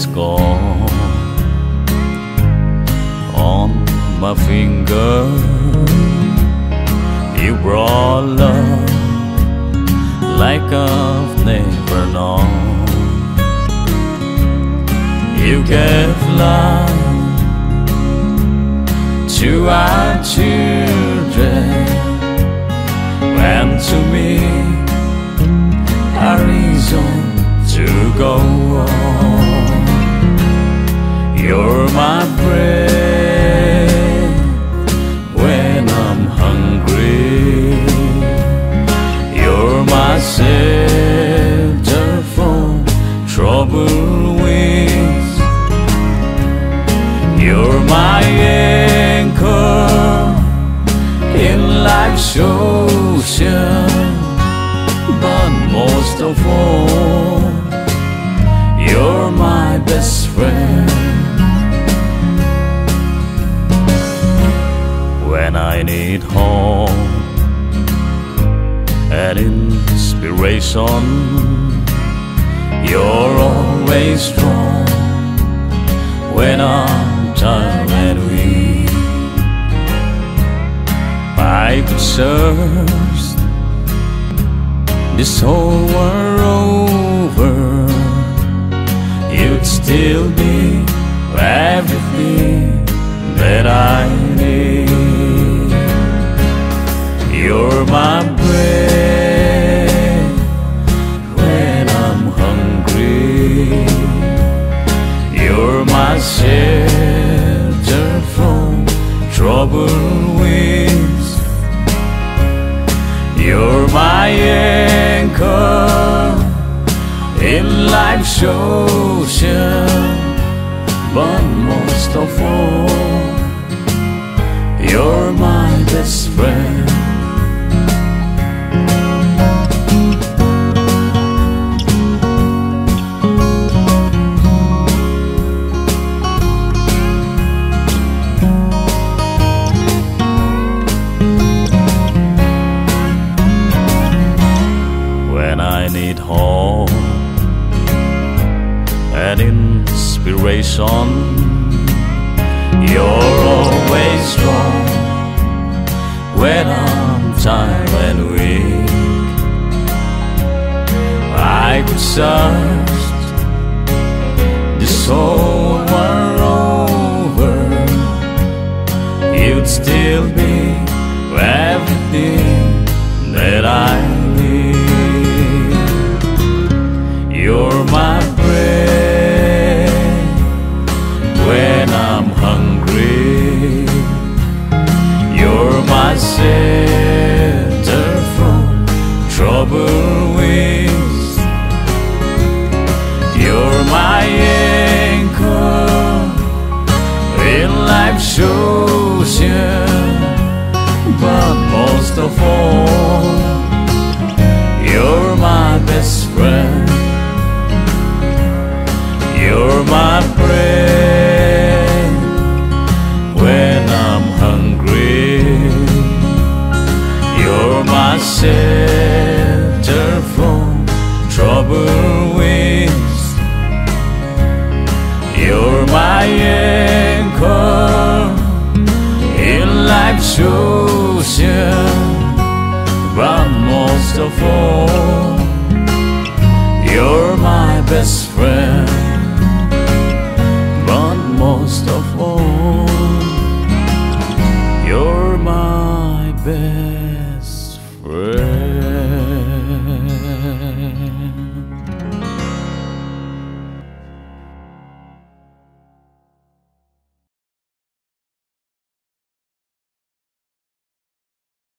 is gone on my finger. You brought love like I've never known. You gave life to our children, and to me a reason to go on. Troubled winds. You're my anchor in life's ocean. But most of all, you're my best friend. When I need hope and inspiration, you're always strong. When I'm tired and weak, I could search this whole world over, you'd still be everything that I need. You're my Shelter from troubled winds. You're my anchor in life's ocean, but most of all, and inspiration. You're always strong when I'm tired and weak. I could search of all, you're my best friend. You're my bread Well,